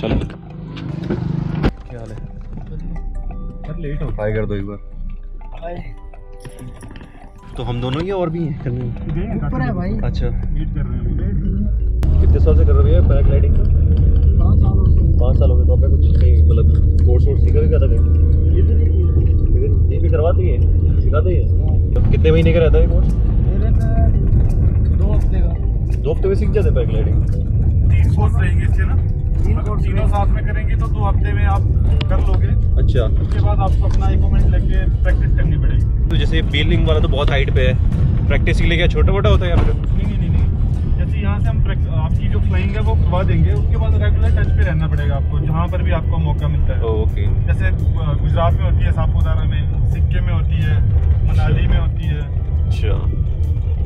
चलो। क्या हाल है? लेट हो। हाय कर दो एक बार। तो हम दोनों ही और भी हैं? करने में? ऊपर है भाई। अच्छा। वेट कर रहे हैं कितने साल से कर रहे हो पैराग्लाइडिंग का पाँच साल हो गए। पाँच साल हो गए तो आपने कुछ कहीं मतलब कोर्स वोर्स सीखा भी था कहीं? ही ये भी करवाती है? सिखाते ही? है। तो कितने महीने का रहता है कोर्स दो हफ़्ते का। दो हफ़्ते में सीख जाते हैं पैराग्लाइडिंग तीन कोर्स रहेंगे इसके ना। तीन तीनों साथ में करेंगे तो दो हफ़्ते में आप कर लोगे। अच्छा। उसके बाद आपको अपना इक्विपमेंट लेके प्रैक्टिस करनी पड़ेगी। तो जैसे बेलिंग वाला तो बहुत हाइट पे है। प्रैक्टिस के लिए क्या छोटा मोटा होता है या फिर? नहीं नहीं नहीं जैसे यहाँ से हम आपकी जो फ्लाइंग है वो करवा देंगे। उसके बाद रेगुलर टच पे रहना पड़ेगा आपको जहाँ पर भी आपको मौका मिलता है। ओके जैसे गुजरात में होती है सापुतारा में सिक्किम में होती है मनाली में होती है। अच्छा।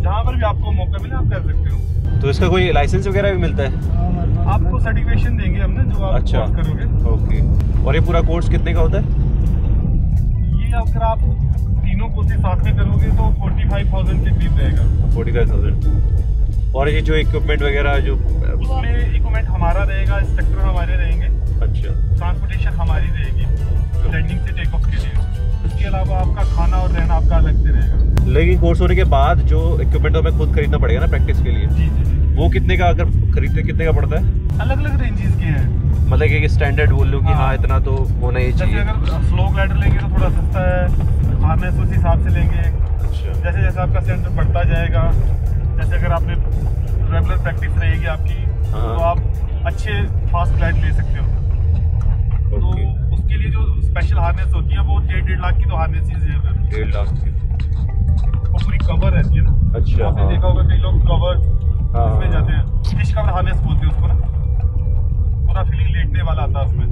जहाँ पर भी आपको मौका मिले आप कर सकते हो। तो इसका कोई लाइसेंस वगैरह भी मिलता है? आपको सर्टिफिकेशन देंगे हमने जो आप अच्छा। करोगे। ओके और ये पूरा कोर्स कितने का होता है? ये अगर आप तीनों कोर्सेज साथ में करोगे तो फोर्टी फाइव थाउज़ेंड के करीब रहेगा। फोर्टी फाइव थाउज़ेंड और ये जो इक्विपमेंट वगैरह जो उसमें इक्विपमेंट हमारा रहेगा इंस्ट्रक्टर हमारे रहेंगे। अच्छा। ट्रांसपोर्टेशन हमारी रहेगी लैंडिंग से टेक ऑफ़ के लिए। उसके अलावा आपका खाना और रहना आपका अलग से रहेगा। लेकिन कोर्स होने के बाद जो इक्विपमेंट हमें खुद खरीदना पड़ेगा ना प्रैक्टिस के लिए? जी जी जी। वो कितने का अगर खरीदते कितने का पड़ता है? अलग अलग रेंजेस के हैं। मतलब कि स्टैंडर्ड बोल लो कि हाँ हाँ। इतना तो होना ही चाहिए। अगर स्लो ग्लाइडर लेंगे तो थोड़ा सस्ता है हार्नेस उस हिसाब से लेंगे। अच्छा। जैसे जैसे आपका सेंटर बढ़ता जाएगा जैसे अगर आपने रेगुलर प्रैक्टिस रहेगी आपकी हाँ। तो आप अच्छे फास्ट ग्लाइड ले सकते हो। तो उसके लिए जो स्पेशल हार्नेस होती है वो डेढ़ डेढ़ लाख की तो हार्नेस है डेढ़ लाख के। वो पूरी कवर रहती है ना। अच्छा हाँ। देखा होगा कई लोग कवर हाँ, उसमें हाँ। जाते हैं। फ़िश हार्नेस बोलते हैं उसको ना। पूरा फीलिंग लेटने वाला आता है उसमें।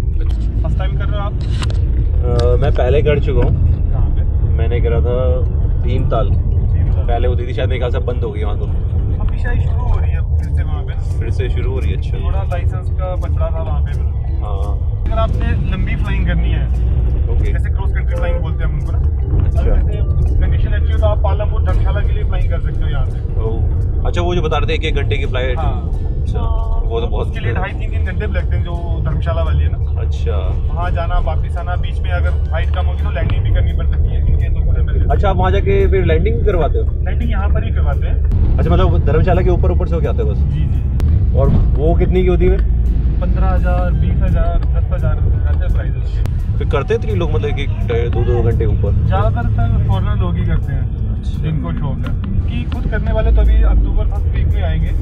फ़र्स्ट टाइम कर रहे हो आप? मैं पहले कर चुका हूँ। मैंने करा था भीमताल। तीन साल। पहले होती थी शायद मेरे ख्याल से बंद हो गई वहाँ तो। अभी शायद शुरू हो रही है फिर से वहाँ पे। फिर से शुरू हो रही है अच्छा। थोड़ा लाइसेंस का बचड़ा था वहाँ पे हाँ। अगर आपने लंबी फ्लाइंग करनी है ओके जैसे क्रॉस कंट्री फ्लाइंग बोलते हैं हम उनको ना। अच्छा। कंडीशन अच्छी हो तो आप पालमपुर धर्मशाला के लिए फ्लाइंग कर सकते हो यहाँ से ओह, अच्छा वो जो बता रहे थे एक एक घंटे की फ़्लाइट हाँ। अच्छा वो तो बहुत उसके लिए ढाई तीन तीन घंटे लगते हैं जो धर्मशाला वाली है ना। अच्छा। वहाँ जाना वापिस आना बीच में अगर हाइट कम होगी तो लैंडिंग भी करनी पड़ सकती है इनके तो अच्छा आप वहाँ जाके फिर लैंडिंग करवाते हो? लैंडिंग यहाँ पर ही करवाते हैं। अच्छा मतलब धर्मशाला के ऊपर ऊपर से होके आते हो बस? जी जी। और वो कितनी की होती है? पंद्रह हज़ार बीस हज़ार दस हज़ार ऐसे प्राइस फिर करते हैं लोग मतलब कि दो दो घंटे ऊपर? ज़्यादातर सर फॉरनर लोग ही करते हैं। जिनको शौक है कि खुद करने वाले तो अभी अक्टूबर फ़र्स्ट वीक में आएँगे।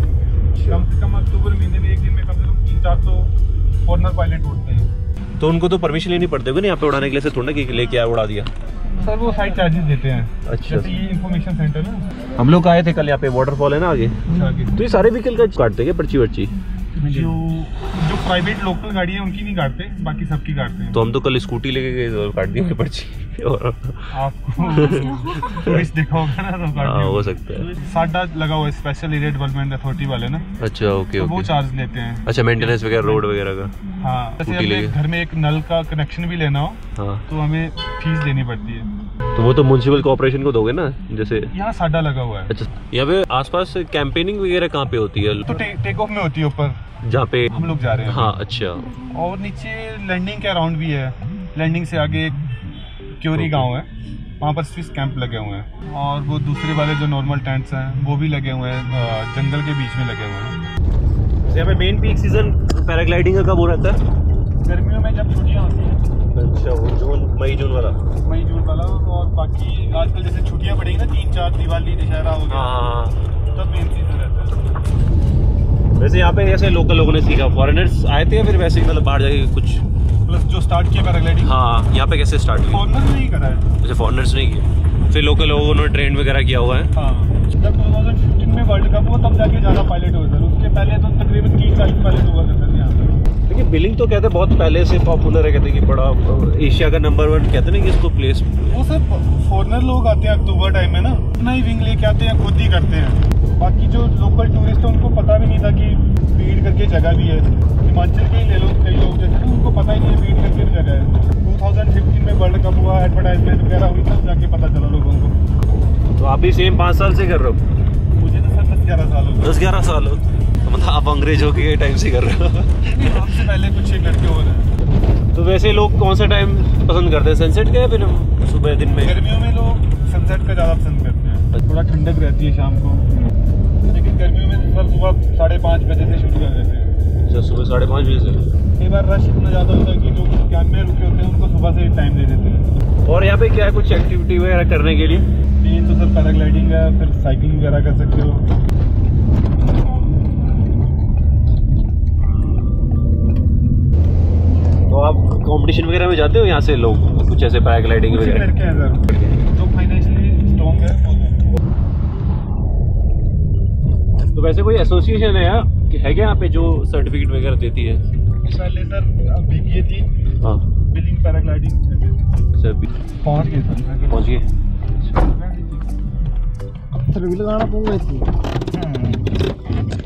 कम से कम अक्टूबर महीने में एक दिन में कम से कम तीन चार सौ फॉरनर पायलट उड़ते हैं। तो उनको तो परमिशन लेनी पड़ती होगी ना यहाँ पे उड़ाने के लिए से थोड़ा ना कि लेके आया उड़ा दिया? सर वो साइड चार्जेस देते हैं। अच्छा। जैसे ये इन्फॉर्मेशन सेंटर ना। हम लोग आए थे कल यहाँ पे वाटरफॉल है ना आगे? आगे। तो ये सारे व्हीकल का काटते हैं पर्ची वर्ची? जो जो प्राइवेट लोकल गाड़ी है उनकी नहीं काटते बाकी सबकी काटते हैं। तो हम तो कल स्कूटी लेके गए तो काट दिए पर्ची। टूरिस्ट देखा ना तो हाँ हो सकता है। साडा लगा हुआ स्पेशल एरिया डेवलपमेंट अथॉरिटी वाले ना। अच्छा ओके तो वो चार्ज लेते हैं। अच्छा मेंटेनेंस वगैरह रोड वगैरह का? हाँ जैसे हमें घर में एक नल का कनेक्शन भी लेना हो हाँ। तो हमें फ़ीस देनी पड़ती है। तो वो तो म्यूनसिपल कॉर्पोरेशन को दोगे ना जैसे? यहाँ साडा लगा हुआ है। अच्छा यहाँ पे आसपास कैंपेनिंग वगैरह कहाँ पे होती है? तो टेक ऑफ़ में होती है ऊपर। जहाँ पे हम लोग जा रहे हैं। हाँ अच्छा। और नीचे लैंडिंग के अराउंड भी है। लैंडिंग से आगे एक क्योरी गाँव है। वहाँ पर स्विस कैंप लगे हुए हैं। और वो दूसरे वाले जो नॉर्मल टेंट्स हैं वो भी लगे हुए हैं जंगल के बीच में लगे हुए हैं। यहाँ पे मेन पीक सीज़न पैराग्लाइडिंग का कब हो रहता है? गर्मियों में जब छुट्टियाँ होती हैं। अच्छा वो जून मई जून वाला। मई जून वाला और बाकी आजकल जैसे छुट्टियाँ पड़ेगी ना तीन चार दिवाली दशहरा हो गया। हाँ। तब मेन सीज़न रहता है। वैसे यहाँ पे ऐसे लोकल लोगों ने सीखा फॉरेनर्स आए थे या फिर वैसे ही मतलब बाहर जाके कुछ प्लस जो स्टार्ट किया पैराग्लाइडिंग हाँ यहाँ पे कैसे स्टार्ट किया फॉरनर ने ही करा है। अच्छा फॉरेनर्स किया। फिर लोकल लोगों ने ट्रेन वगैरह किया हुआ है। हाँ। जब 2015 में वर्ल्ड कप हुआ तब जाके ज़्यादा पायलट हुए सर उसके पहले तो तकरीबन तीस चालीस पायलट हुआ करते थे यहाँ पे। देखिए बिलिंग तो कहते हैं बहुत पहले से पॉपुलर है कहते हैं कि बड़ा एशिया का नंबर वन कहते ना कि इसको प्लेस वो सब फॉरनर लोग आते हैं अक्टूबर टाइम में ना। अपना ही विंग लेके आते हैं खुद ही करते हैं। बाकी जो लोकल टूरिस्ट है उनको पता भी नहीं था कि भीड़ करके जगह भी है। हिमाचल के ही ले लो कई लोग जैसे ना उनको पता ही नहीं है भीड़ करके भी जगह है। 2015 में वर्ल्ड कप हुआ एडवर्टाइजमेंट वगैरह हुई तब जाके पता चला लोगों को। तो आप भी सेम पाँच साल से कर रहे हो? मुझे तो सर दस ग्यारह साल हो दस ग्यारह साल हो तो मतलब आप अंग्रेज़ों के टाइम से कर रहे हो। आपसे पहले कुछ ही करके हो रहे हैं। तो वैसे लोग कौन सा टाइम पसंद करते हैं? सनसेट का या फिर सुबह दिन में? गर्मियों में लोग सनसेट का ज़्यादा पसंद करते हैं। थोड़ा ठंडक रहती है शाम को। लेकिन गर्मियों में सर सुबह साढ़े पाँच बजे से शुरू कर देते हैं। अच्छा सुबह साढ़े पाँच बजे से? कई बार रश इतना ज़्यादा होता है कि लोग कैंप में रुके होते हैं उनको सुबह से टाइम दे देते हैं। और यहाँ पे क्या है कुछ एक्टिविटी वगैरह करने के लिए? मेन तो सर पैराग्लाइडिंग है फिर साइकिलिंग वगैरह कर सकते हो। तो आप कंपटीशन वगैरह में जाते हो यहाँ से लोग कुछ ऐसे पैराग्लाइडिंग ही वगैरह? वैसे कोई एसोसिएशन है यहाँ? कि है क्या यहाँ पे जो सर्टिफिकेट वगैरह देती है? सर थी हाँ। पैराग्लाइडिंग सर भी गए सर। पहुँच गए। लगाना पड़ूँगा इसकी हम्म।